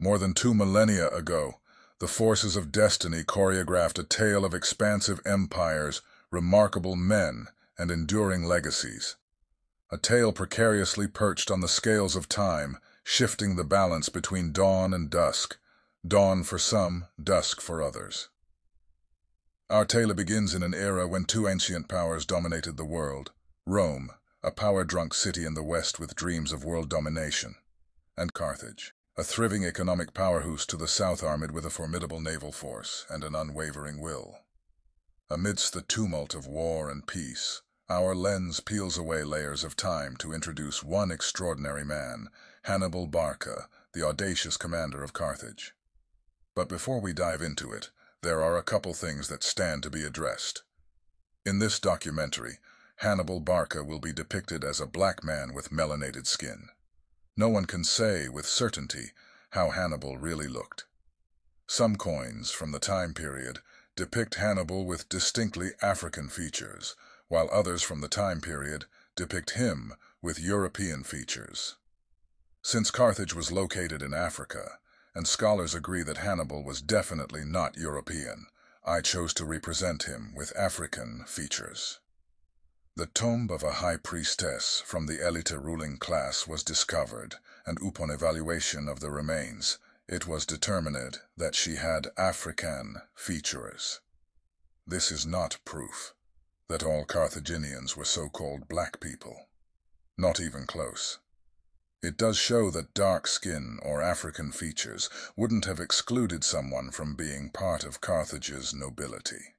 More than two millennia ago, the forces of destiny choreographed a tale of expansive empires, remarkable men, and enduring legacies. A tale precariously perched on the scales of time, shifting the balance between dawn and dusk, dawn for some, dusk for others. Our tale begins in an era when two ancient powers dominated the world. Rome, a power-drunk city in the west with dreams of world domination, and Carthage, a thriving economic powerhouse to the south armed with a formidable naval force and an unwavering will. Amidst the tumult of war and peace, our lens peels away layers of time to introduce one extraordinary man, Hannibal Barca, the audacious commander of Carthage. But before we dive into it, there are a couple things that stand to be addressed. In this documentary, Hannibal Barca will be depicted as a black man with melanated skin. No one can say with certainty how Hannibal really looked. Some coins from the time period depict Hannibal with distinctly African features, while others from the time period depict him with European features. Since Carthage was located in Africa, and scholars agree that Hannibal was definitely not European, I chose to represent him with African features. The tomb of a high priestess from the Elite ruling class was discovered, and upon evaluation of the remains, it was determined that she had African features. This is not proof that all Carthaginians were so-called black people. Not even close. It does show that dark skin or African features wouldn't have excluded someone from being part of Carthage's nobility.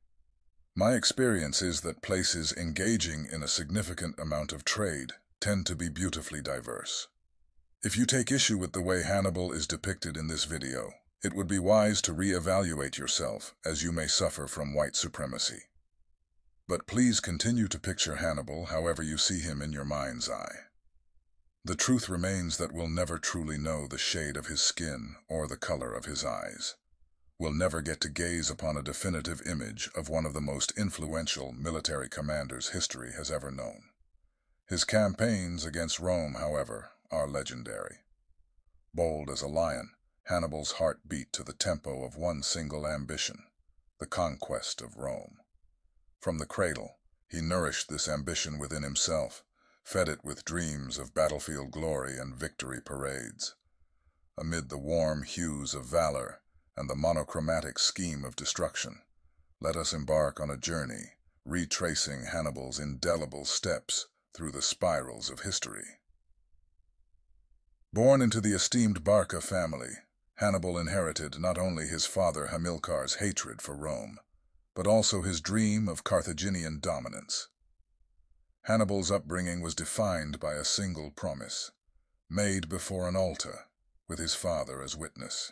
My experience is that places engaging in a significant amount of trade tend to be beautifully diverse. If you take issue with the way Hannibal is depicted in this video, it would be wise to re-evaluate yourself as you may suffer from white supremacy. But please continue to picture Hannibal however you see him in your mind's eye. The truth remains that we'll never truly know the shade of his skin or the color of his eyes. We'll never get to gaze upon a definitive image of one of the most influential military commanders history has ever known. His campaigns against Rome, however, are legendary. Bold as a lion, Hannibal's heart beat to the tempo of one single ambition, the conquest of Rome. From the cradle, he nourished this ambition within himself, fed it with dreams of battlefield glory and victory parades. Amid the warm hues of valor and the monochromatic scheme of destruction, let us embark on a journey, retracing Hannibal's indelible steps through the spirals of history. Born into the esteemed Barca family, Hannibal inherited not only his father Hamilcar's hatred for Rome, but also his dream of Carthaginian dominance. Hannibal's upbringing was defined by a single promise, made before an altar, with his father as witness.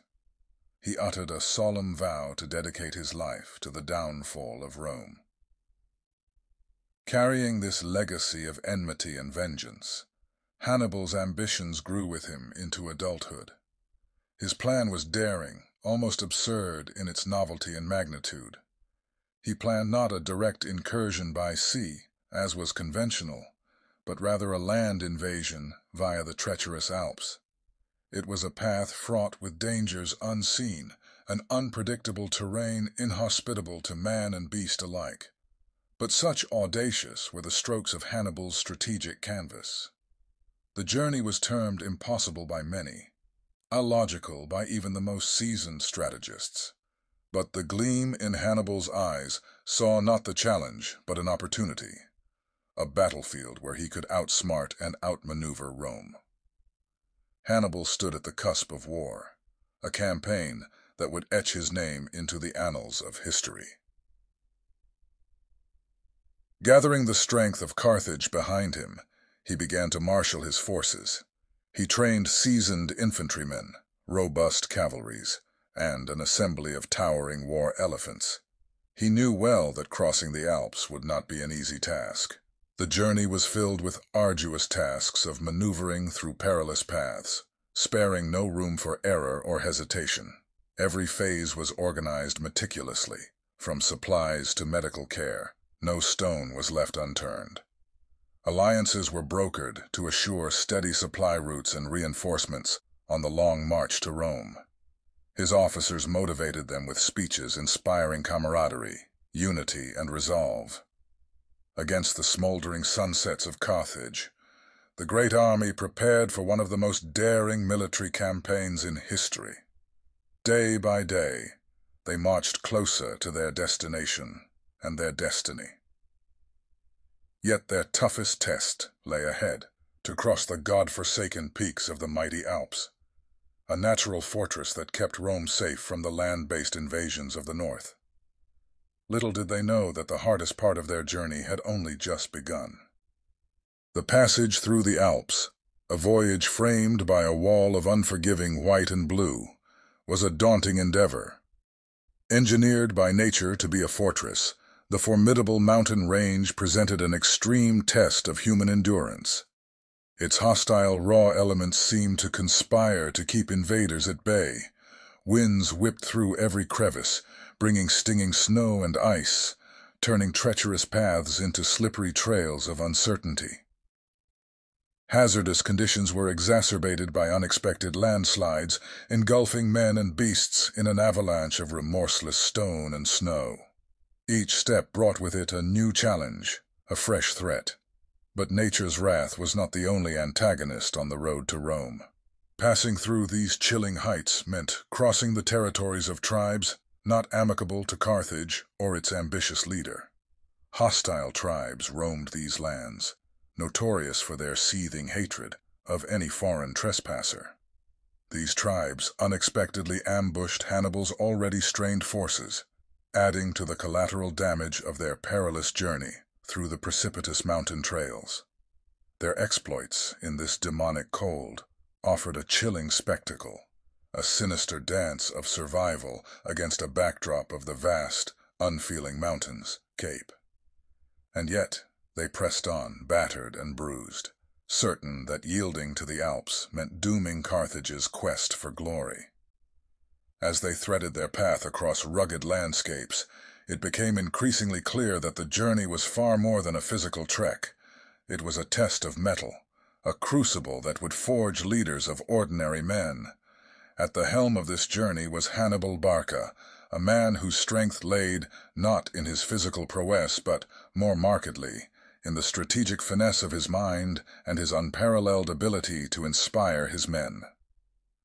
He uttered a solemn vow to dedicate his life to the downfall of Rome. Carrying this legacy of enmity and vengeance, Hannibal's ambitions grew with him into adulthood. His plan was daring, almost absurd in its novelty and magnitude. He planned not a direct incursion by sea, as was conventional, but rather a land invasion via the treacherous Alps. It was a path fraught with dangers unseen, an unpredictable terrain inhospitable to man and beast alike. But such audacious were the strokes of Hannibal's strategic canvas. The journey was termed impossible by many, illogical by even the most seasoned strategists. But the gleam in Hannibal's eyes saw not the challenge, but an opportunity a battlefield where he could outsmart and outmaneuver Rome. Hannibal stood at the cusp of war, a campaign that would etch his name into the annals of history. Gathering the strength of Carthage behind him, he began to marshal his forces. He trained seasoned infantrymen, robust cavalries, and an assembly of towering war elephants. He knew well that crossing the Alps would not be an easy task. The journey was filled with arduous tasks of maneuvering through perilous paths, sparing no room for error or hesitation. Every phase was organized meticulously, from supplies to medical care. No stone was left unturned. Alliances were brokered to assure steady supply routes and reinforcements on the long march to Rome. His officers motivated them with speeches inspiring camaraderie, unity, and resolve. Against the smoldering sunsets of Carthage, the great army prepared for one of the most daring military campaigns in history. Day by day, they marched closer to their destination and their destiny. Yet their toughest test lay ahead, to cross the god-forsaken peaks of the mighty Alps, a natural fortress that kept Rome safe from the land-based invasions of the north. Little did they know that the hardest part of their journey had only just begun. The passage through the Alps, a voyage framed by a wall of unforgiving white and blue, was a daunting endeavor. Engineered by nature to be a fortress, the formidable mountain range presented an extreme test of human endurance. Its hostile raw elements seemed to conspire to keep invaders at bay. Winds whipped through every crevice, bringing stinging snow and ice, turning treacherous paths into slippery trails of uncertainty. Hazardous conditions were exacerbated by unexpected landslides, engulfing men and beasts in an avalanche of remorseless stone and snow. Each step brought with it a new challenge, a fresh threat. But nature's wrath was not the only antagonist on the road to Rome. Passing through these chilling heights meant crossing the territories of tribes not amicable to Carthage or its ambitious leader. Hostile tribes roamed these lands, notorious for their seething hatred of any foreign trespasser. These tribes unexpectedly ambushed Hannibal's already strained forces, adding to the collateral damage of their perilous journey through the precipitous mountain trails. Their exploits in this demonic cold offered a chilling spectacle, a sinister dance of survival against a backdrop of the vast, unfeeling mountains, Cape. And yet, they pressed on, battered and bruised, certain that yielding to the Alps meant dooming Carthage's quest for glory. As they threaded their path across rugged landscapes, it became increasingly clear that the journey was far more than a physical trek. It was a test of mettle, a crucible that would forge leaders of ordinary men. At the helm of this journey was Hannibal Barca, a man whose strength laid not in his physical prowess, but, more markedly, in the strategic finesse of his mind and his unparalleled ability to inspire his men.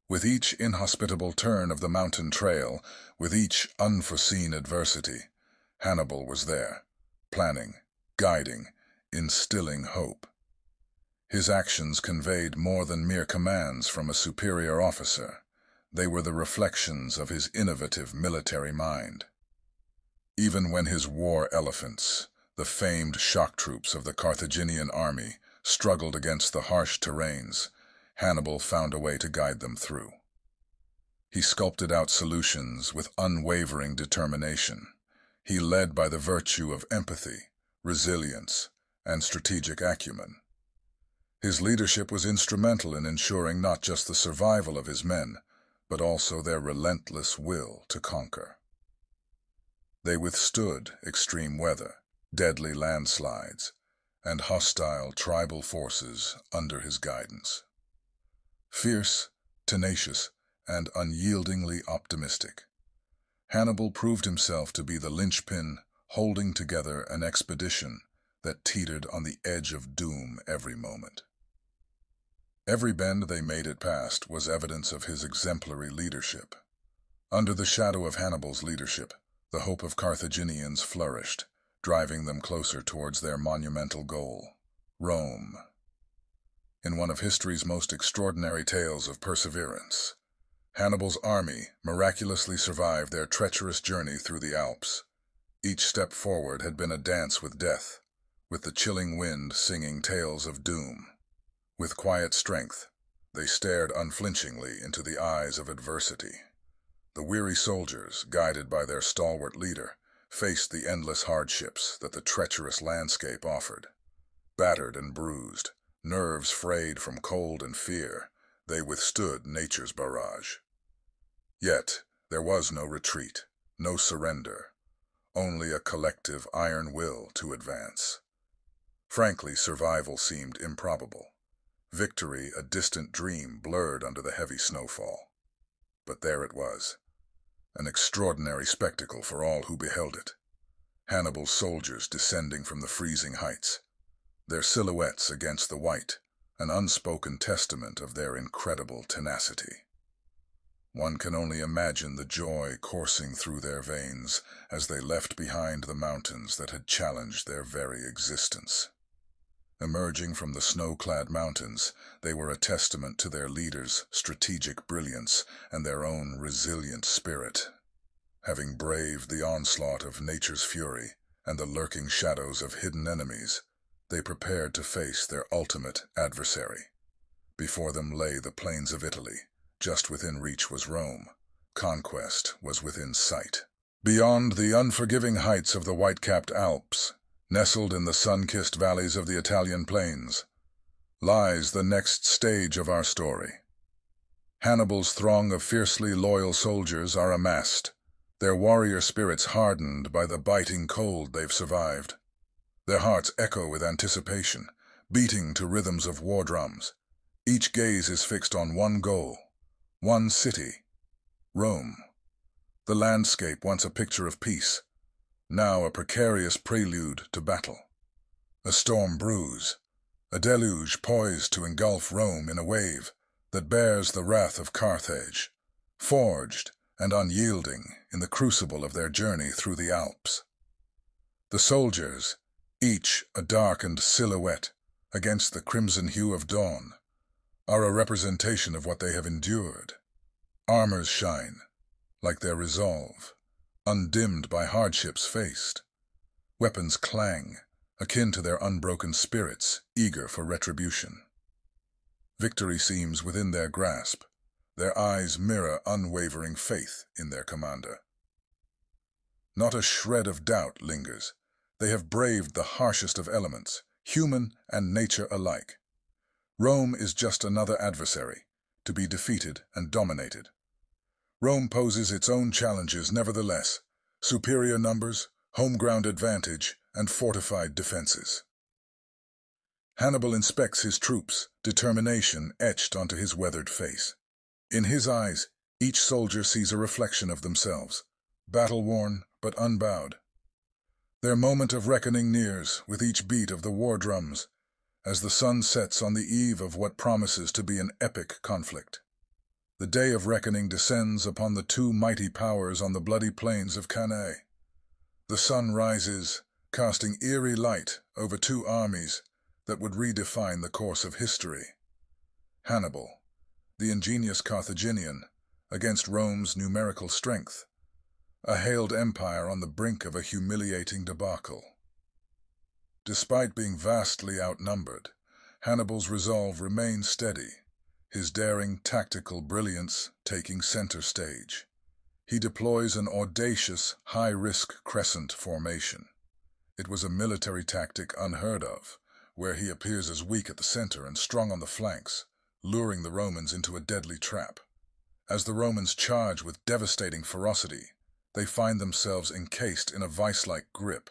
With each inhospitable turn of the mountain trail, with each unforeseen adversity, Hannibal was there, planning, guiding, instilling hope. His actions conveyed more than mere commands from a superior officer. They were the reflections of his innovative military mind. Even when his war elephants, the famed shock troops of the Carthaginian army struggled against the harsh terrains, Hannibal found a way to guide them through. He sculpted out solutions with unwavering determination. He led by the virtue of empathy, resilience, and strategic acumen. His leadership was instrumental in ensuring not just the survival of his men, but also their relentless will to conquer. They withstood extreme weather, deadly landslides, and hostile tribal forces under his guidance. Fierce, tenacious, and unyieldingly optimistic, Hannibal proved himself to be the linchpin holding together an expedition that teetered on the edge of doom every moment. Every bend they made it past was evidence of his exemplary leadership. Under the shadow of Hannibal's leadership, the hope of Carthaginians flourished, driving them closer towards their monumental goal, Rome. In one of history's most extraordinary tales of perseverance, Hannibal's army miraculously survived their treacherous journey through the Alps. Each step forward had been a dance with death, with the chilling wind singing tales of doom. With quiet strength, they stared unflinchingly into the eyes of adversity. The weary soldiers, guided by their stalwart leader, faced the endless hardships that the treacherous landscape offered. Battered and bruised, nerves frayed from cold and fear, they withstood nature's barrage. Yet there was no retreat, no surrender, only a collective iron will to advance. Frankly, survival seemed improbable. Victory a distant dream blurred under the heavy snowfall. But there it was, an extraordinary spectacle for all who beheld it. Hannibal's soldiers descending from the freezing heights, their silhouettes against the white, an unspoken testament of their incredible tenacity. One can only imagine the joy coursing through their veins as they left behind the mountains that had challenged their very existence. Emerging from the snow-clad mountains, they were a testament to their leaders' strategic brilliance and their own resilient spirit. Having braved the onslaught of nature's fury and the lurking shadows of hidden enemies, they prepared to face their ultimate adversary. Before them lay the plains of Italy. Just within reach was Rome. Conquest was within sight. Beyond the unforgiving heights of the white-capped Alps, nestled in the sun-kissed valleys of the Italian plains, lies the next stage of our story. Hannibal's throng of fiercely loyal soldiers are amassed, their warrior spirits hardened by the biting cold they've survived. Their hearts echo with anticipation, beating to rhythms of war drums. Each gaze is fixed on one goal, one city, Rome. The landscape once a picture of peace, now a precarious prelude to battle. A storm brews, a deluge poised to engulf Rome in a wave that bears the wrath of Carthage, forged and unyielding in the crucible of their journey through the Alps. The soldiers, each a darkened silhouette against the crimson hue of dawn, are a representation of what they have endured. Armors shine, like their resolve, undimmed by hardships faced. Weapons clang, akin to their unbroken spirits, eager for retribution. Victory seems within their grasp. Their eyes mirror unwavering faith in their commander. Not a shred of doubt lingers they have braved the harshest of elements, human and nature alike. Rome is just another adversary, to be defeated and dominated. Rome poses its own challenges nevertheless, superior numbers, home ground advantage, and fortified defenses. Hannibal inspects his troops, determination etched onto his weathered face. In his eyes, each soldier sees a reflection of themselves, battle-worn but unbowed. Their moment of reckoning nears with each beat of the war drums, as the sun sets on the eve of what promises to be an epic conflict. The day of reckoning descends upon the two mighty powers on the bloody plains of Cannae. The sun rises, casting eerie light over two armies that would redefine the course of history. Hannibal, the ingenious Carthaginian, against Rome's numerical strength a hailed empire on the brink of a humiliating debacle. Despite being vastly outnumbered, Hannibal's resolve remained steady, his daring tactical brilliance taking center stage. He deploys an audacious, high-risk crescent formation. It was a military tactic unheard of, where he appears as weak at the center and strong on the flanks, luring the Romans into a deadly trap. As the Romans charge with devastating ferocity, they find themselves encased in a vice-like grip.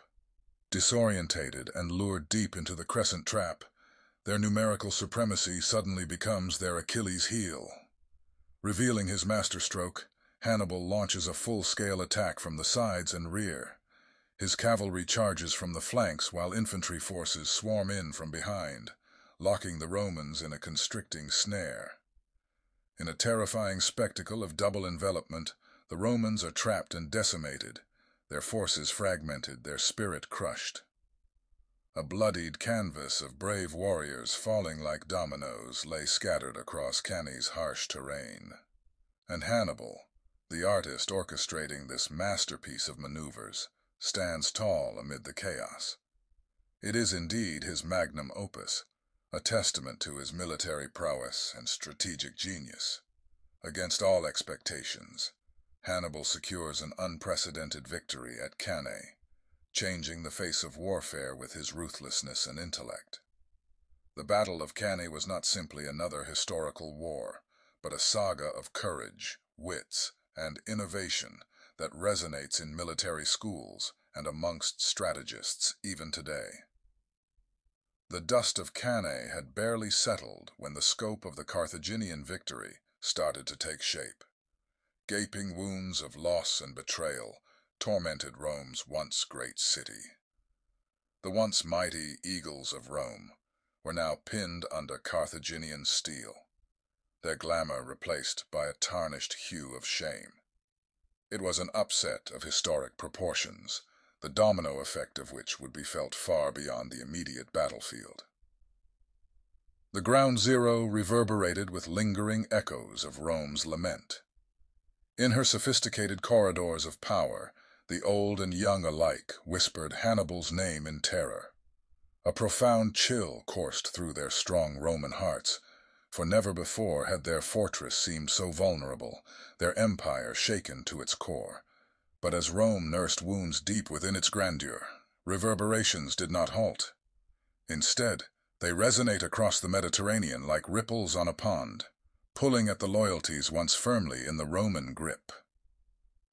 Disorientated and lured deep into the crescent trap, their numerical supremacy suddenly becomes their Achilles' heel. Revealing his masterstroke, Hannibal launches a full-scale attack from the sides and rear. His cavalry charges from the flanks while infantry forces swarm in from behind, locking the Romans in a constricting snare. In a terrifying spectacle of double envelopment, the Romans are trapped and decimated, their forces fragmented, their spirit crushed. A bloodied canvas of brave warriors falling like dominoes lay scattered across Cannae's harsh terrain. And Hannibal, the artist orchestrating this masterpiece of maneuvers, stands tall amid the chaos. It is indeed his magnum opus, a testament to his military prowess and strategic genius. Against all expectations, Hannibal secures an unprecedented victory at Cannae, changing the face of warfare with his ruthlessness and intellect. The Battle of Cannae was not simply another historical war, but a saga of courage, wits, and innovation that resonates in military schools and amongst strategists even today. The dust of Cannae had barely settled when the scope of the Carthaginian victory started to take shape. Gaping wounds of loss and betrayal tormented Rome's once great city. The once mighty eagles of Rome were now pinned under Carthaginian steel, their glamour replaced by a tarnished hue of shame. It was an upset of historic proportions, the domino effect of which would be felt far beyond the immediate battlefield. The ground zero reverberated with lingering echoes of Rome's lament. In her sophisticated corridors of power, the old and young alike whispered Hannibal's name in terror. A profound chill coursed through their strong Roman hearts, for never before had their fortress seemed so vulnerable, their empire shaken to its core. But as Rome nursed wounds deep within its grandeur, reverberations did not halt. Instead, they resonate across the Mediterranean like ripples on a pond, pulling at the loyalties once firmly in the Roman grip.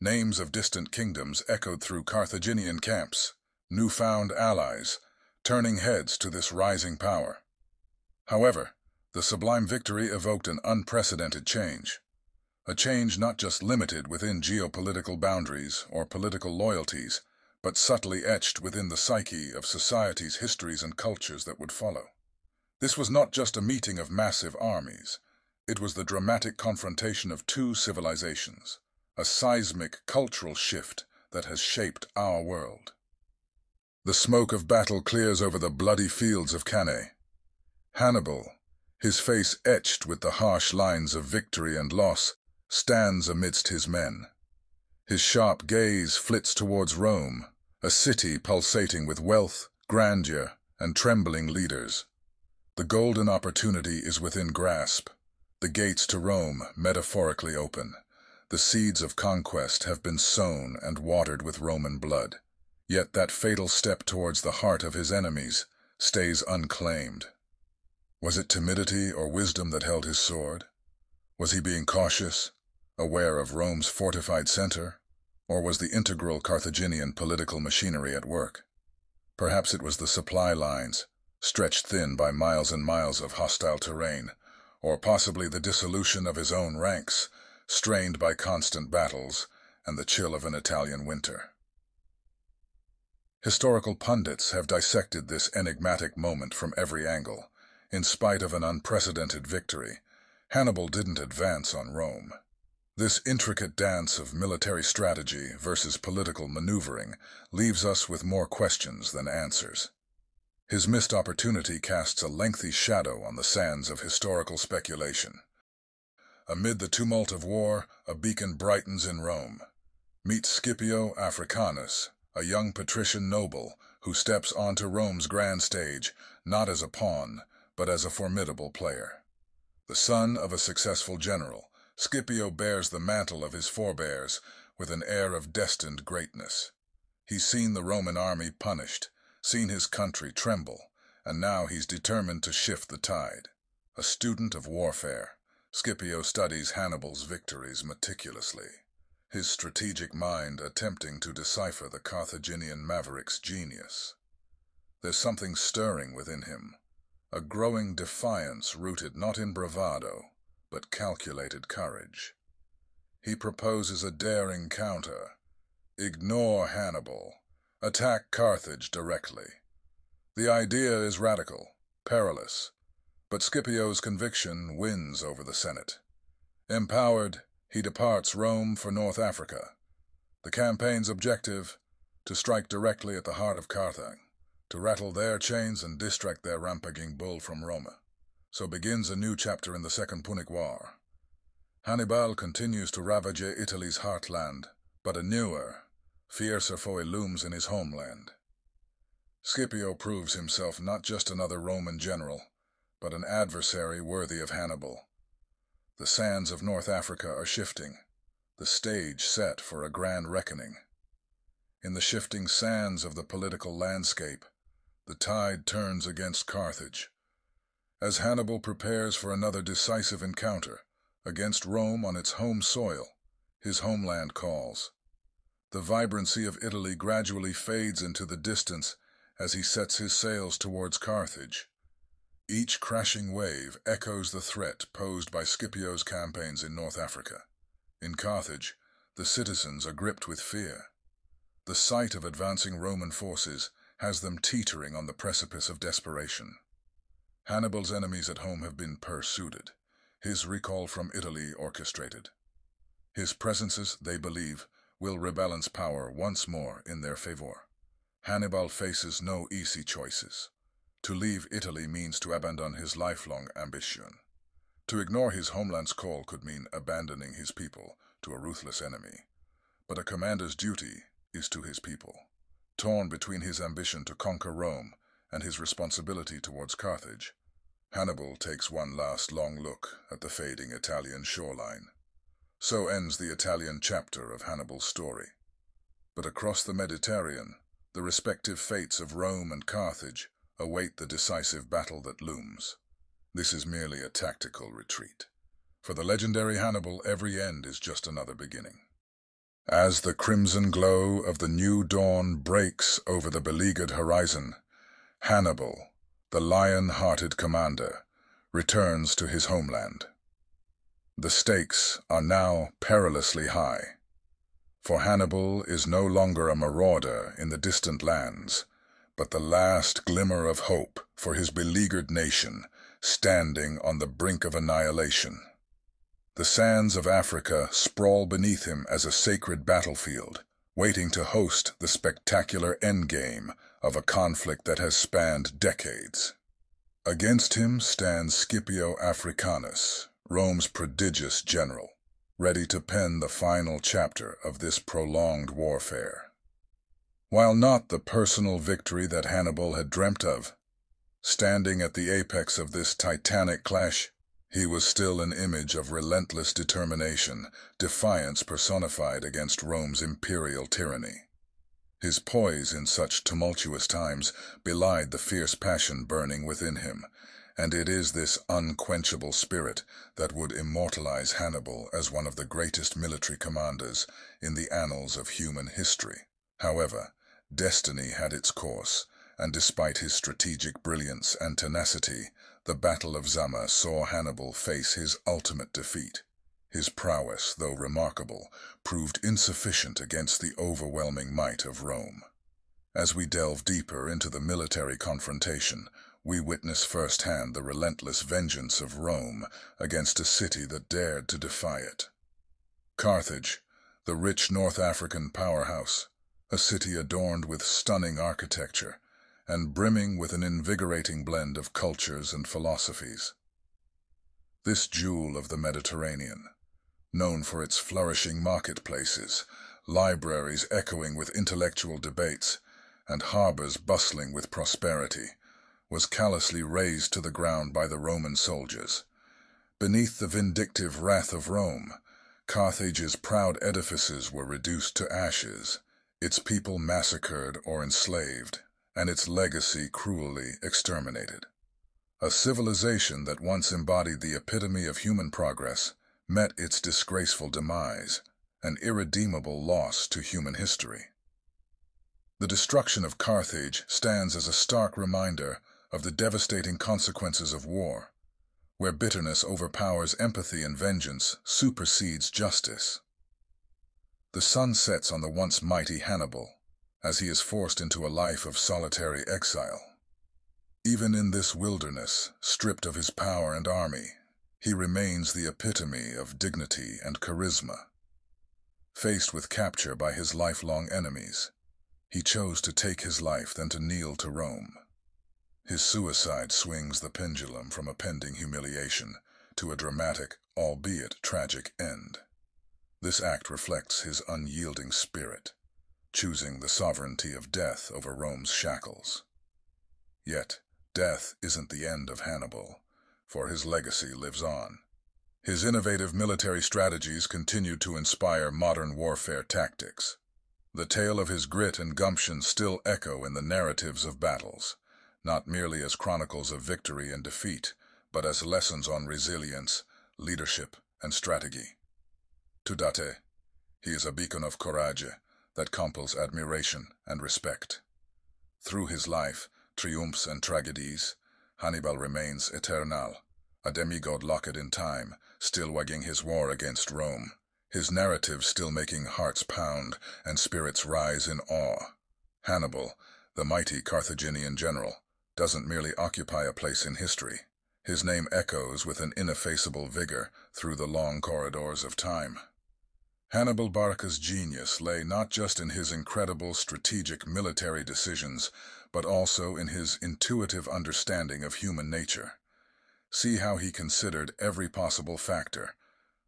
Names of distant kingdoms echoed through Carthaginian camps, newfound allies, turning heads to this rising power. However, the sublime victory evoked an unprecedented change. A change not just limited within geopolitical boundaries or political loyalties, but subtly etched within the psyche of societies, histories, and cultures that would follow. This was not just a meeting of massive armies. It was the dramatic confrontation of two civilizations, a seismic cultural shift that has shaped our world. The smoke of battle clears over the bloody fields of Cannae. Hannibal, his face etched with the harsh lines of victory and loss, stands amidst his men. His sharp gaze flits towards Rome, a city pulsating with wealth, grandeur, and trembling leaders. The golden opportunity is within grasp, the gates to Rome metaphorically open. The seeds of conquest have been sown and watered with Roman blood. Yet that fatal step towards the heart of his enemies stays unclaimed. Was it timidity or wisdom that held his sword? Was he being cautious, aware of Rome's fortified center, or was the integral Carthaginian political machinery at work? Perhaps it was the supply lines, stretched thin by miles and miles of hostile terrain, or possibly the dissolution of his own ranks, strained by constant battles and the chill of an Italian winter. Historical pundits have dissected this enigmatic moment from every angle. In spite of an unprecedented victory, Hannibal didn't advance on Rome. This intricate dance of military strategy versus political maneuvering leaves us with more questions than answers. His missed opportunity casts a lengthy shadow on the sands of historical speculation. Amid the tumult of war, a beacon brightens in Rome. Meet Scipio Africanus, a young patrician noble who steps onto Rome's grand stage not as a pawn, but as a formidable player. The son of a successful general, Scipio bears the mantle of his forebears with an air of destined greatness. He's seen the Roman army punished, seen his country tremble, and now he's determined to shift the tide. A student of warfare, Scipio studies Hannibal's victories meticulously, his strategic mind attempting to decipher the Carthaginian maverick's genius. There's something stirring within him, a growing defiance rooted not in bravado, but calculated courage. He proposes a daring counter. Ignore Hannibal. Attack Carthage directly. The idea is radical, perilous, but Scipio's conviction wins over the Senate. Empowered, he departs Rome for North Africa. The campaign's objective, to strike directly at the heart of Carthage, to rattle their chains and distract their rampaging bull from Roma. So begins a new chapter in the Second Punic War. Hannibal continues to ravage Italy's heartland, but a newer, fiercer foe looms in his homeland. Scipio proves himself not just another Roman general, but an adversary worthy of Hannibal. The sands of North Africa are shifting, the stage set for a grand reckoning. In the shifting sands of the political landscape, the tide turns against Carthage, as Hannibal prepares for another decisive encounter against Rome on its home soil, his homeland calls. The vibrancy of Italy gradually fades into the distance as he sets his sails towards Carthage. Each crashing wave echoes the threat posed by Scipio's campaigns in North Africa. In Carthage, the citizens are gripped with fear. The sight of advancing Roman forces has them teetering on the precipice of desperation. Hannibal's enemies at home have been pursued, his recall from Italy orchestrated. His presences, they believe, will rebalance power once more in their favor. Hannibal faces no easy choices. To leave Italy means to abandon his lifelong ambition. To ignore his homeland's call could mean abandoning his people to a ruthless enemy. But a commander's duty is to his people. Torn between his ambition to conquer Rome and his responsibility towards Carthage, Hannibal takes one last long look at the fading Italian shoreline. So ends the Italian chapter of Hannibal's story. But across the Mediterranean, the respective fates of Rome and Carthage await the decisive battle that looms. This is merely a tactical retreat. For the legendary Hannibal, every end is just another beginning. As the crimson glow of the new dawn breaks over the beleaguered horizon, Hannibal, the lion-hearted commander, returns to his homeland. The stakes are now perilously high, for Hannibal is no longer a marauder in the distant lands, but the last glimmer of hope for his beleaguered nation standing on the brink of annihilation. The sands of Africa sprawl beneath him as a sacred battlefield, waiting to host the spectacular endgame of a conflict that has spanned decades. Against him stands Scipio Africanus, Rome's prodigious general, ready to pen the final chapter of this prolonged warfare. While not the personal victory that Hannibal had dreamt of, standing at the apex of this titanic clash, he was still an image of relentless determination, defiance personified against Rome's imperial tyranny. His poise in such tumultuous times belied the fierce passion burning within him, and it is this unquenchable spirit that would immortalize Hannibal as one of the greatest military commanders in the annals of human history. However, destiny had its course, and despite his strategic brilliance and tenacity, the Battle of Zama saw Hannibal face his ultimate defeat. His prowess, though remarkable, proved insufficient against the overwhelming might of Rome. As we delve deeper into the military confrontation, we witness firsthand the relentless vengeance of Rome against a city that dared to defy it. Carthage, the rich North African powerhouse, a city adorned with stunning architecture, and brimming with an invigorating blend of cultures and philosophies. This jewel of the Mediterranean, known for its flourishing marketplaces, libraries echoing with intellectual debates, and harbors bustling with prosperity, was callously razed to the ground by the Roman soldiers. Beneath the vindictive wrath of Rome, Carthage's proud edifices were reduced to ashes, its people massacred or enslaved, and its legacy cruelly exterminated. A civilization that once embodied the epitome of human progress met its disgraceful demise, an irredeemable loss to human history. The destruction of Carthage stands as a stark reminder of the devastating consequences of war, where bitterness overpowers empathy and vengeance supersedes justice. The sun sets on the once mighty Hannibal, as he is forced into a life of solitary exile. Even in this wilderness, stripped of his power and army, he remains the epitome of dignity and charisma. Faced with capture by his lifelong enemies, he chose to take his life than to kneel to Rome. His suicide swings the pendulum from a pending humiliation to a dramatic, albeit tragic, end. This act reflects his unyielding spirit, choosing the sovereignty of death over Rome's shackles. Yet, death isn't the end of Hannibal, for his legacy lives on. His innovative military strategies continue to inspire modern warfare tactics. The tale of his grit and gumption still echo in the narratives of battles, not merely as chronicles of victory and defeat, but as lessons on resilience, leadership, and strategy. To Date, he is a beacon of courage, that compels admiration and respect. Through his life, triumphs and tragedies, Hannibal remains eternal, a demigod locked in time, still wagging his war against Rome, his narrative still making hearts pound and spirits rise in awe. Hannibal, the mighty Carthaginian general, doesn't merely occupy a place in history. His name echoes with an ineffaceable vigor through the long corridors of time. Hannibal Barca's genius lay not just in his incredible strategic military decisions, but also in his intuitive understanding of human nature. See how he considered every possible factor,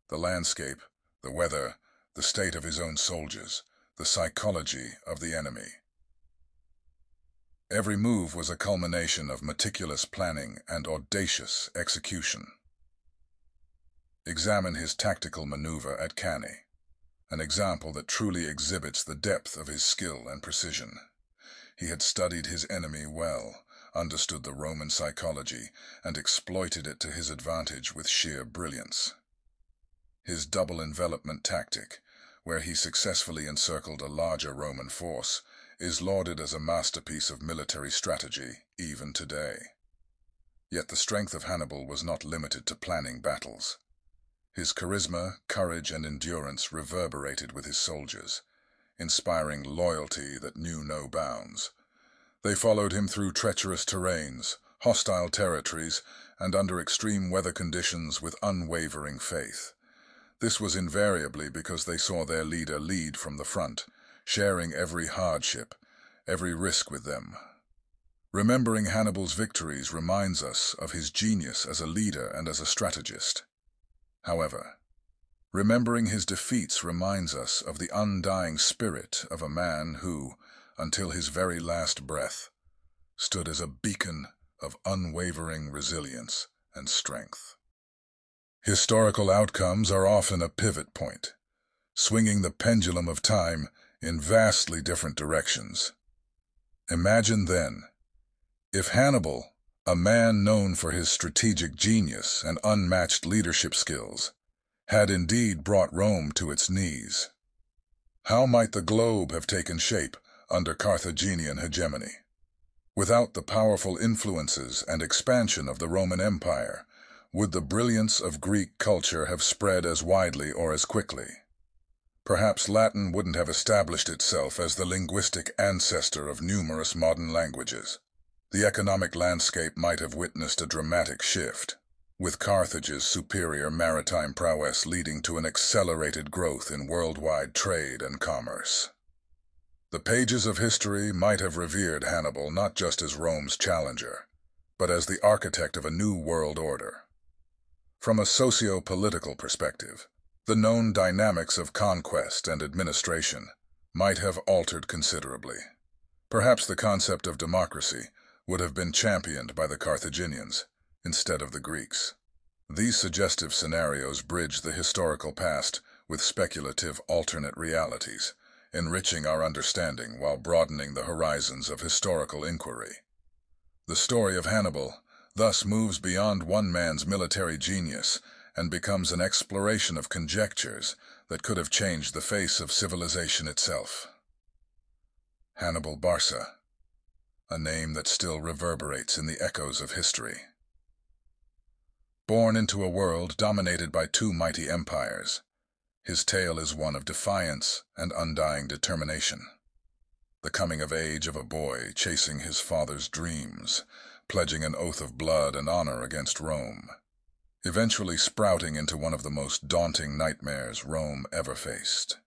the landscape, the weather, the state of his own soldiers, the psychology of the enemy. Every move was a culmination of meticulous planning and audacious execution. Examine his tactical maneuver at Cannae an example that truly exhibits the depth of his skill and precision. He had studied his enemy well, understood the Roman psychology, and exploited it to his advantage with sheer brilliance. His double envelopment tactic, where he successfully encircled a larger Roman force, is lauded as a masterpiece of military strategy, even today. Yet the strength of Hannibal was not limited to planning battles. His charisma, courage, and endurance reverberated with his soldiers, inspiring loyalty that knew no bounds. They followed him through treacherous terrains, hostile territories, and under extreme weather conditions with unwavering faith. This was invariably because they saw their leader lead from the front, sharing every hardship, every risk with them. Remembering Hannibal's victories reminds us of his genius as a leader and as a strategist. However, remembering his defeats reminds us of the undying spirit of a man who, until his very last breath, stood as a beacon of unwavering resilience and strength. Historical outcomes are often a pivot point, swinging the pendulum of time in vastly different directions. Imagine then, if Hannibal a man known for his strategic genius and unmatched leadership skills, had indeed brought Rome to its knees. How might the globe have taken shape under Carthaginian hegemony? Without the powerful influences and expansion of the Roman Empire, would the brilliance of Greek culture have spread as widely or as quickly? Perhaps Latin wouldn't have established itself as the linguistic ancestor of numerous modern languages the economic landscape might have witnessed a dramatic shift, with Carthage's superior maritime prowess leading to an accelerated growth in worldwide trade and commerce. The pages of history might have revered Hannibal not just as Rome's challenger, but as the architect of a new world order. From a socio-political perspective, the known dynamics of conquest and administration might have altered considerably. Perhaps the concept of democracy would have been championed by the Carthaginians instead of the Greeks. These suggestive scenarios bridge the historical past with speculative alternate realities, enriching our understanding while broadening the horizons of historical inquiry. The story of Hannibal thus moves beyond one man's military genius and becomes an exploration of conjectures that could have changed the face of civilization itself. Hannibal Barca a name that still reverberates in the echoes of history. Born into a world dominated by two mighty empires, his tale is one of defiance and undying determination. The coming of age of a boy chasing his father's dreams, pledging an oath of blood and honor against Rome, eventually sprouting into one of the most daunting nightmares Rome ever faced.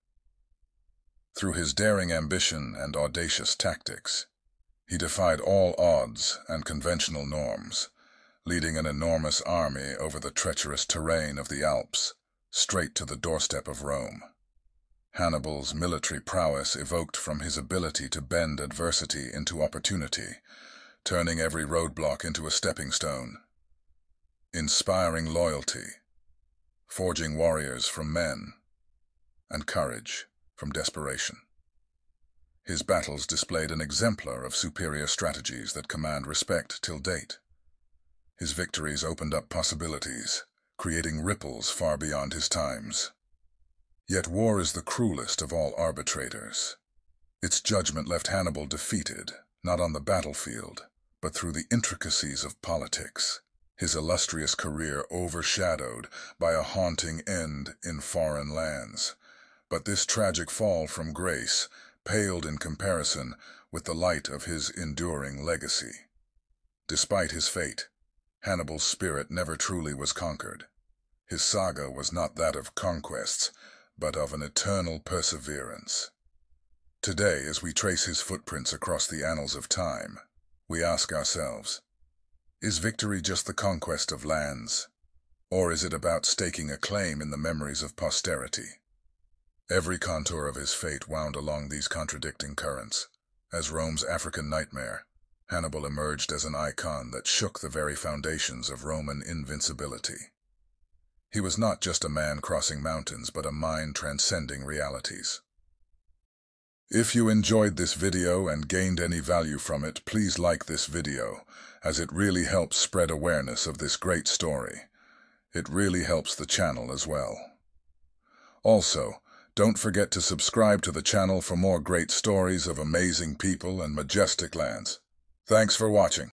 Through his daring ambition and audacious tactics, he defied all odds and conventional norms, leading an enormous army over the treacherous terrain of the Alps, straight to the doorstep of Rome. Hannibal's military prowess evoked from his ability to bend adversity into opportunity, turning every roadblock into a stepping stone. Inspiring loyalty, forging warriors from men, and courage from desperation. His battles displayed an exemplar of superior strategies that command respect till date. His victories opened up possibilities, creating ripples far beyond his times. Yet war is the cruelest of all arbitrators. Its judgment left Hannibal defeated, not on the battlefield, but through the intricacies of politics, his illustrious career overshadowed by a haunting end in foreign lands. But this tragic fall from grace paled in comparison with the light of his enduring legacy. Despite his fate, Hannibal's spirit never truly was conquered. His saga was not that of conquests, but of an eternal perseverance. Today, as we trace his footprints across the annals of time, we ask ourselves, is victory just the conquest of lands? Or is it about staking a claim in the memories of posterity? Every contour of his fate wound along these contradicting currents. As Rome's African nightmare, Hannibal emerged as an icon that shook the very foundations of Roman invincibility. He was not just a man crossing mountains, but a mind transcending realities. If you enjoyed this video and gained any value from it, please like this video, as it really helps spread awareness of this great story. It really helps the channel as well. Also, don't forget to subscribe to the channel for more great stories of amazing people and majestic lands. Thanks for watching.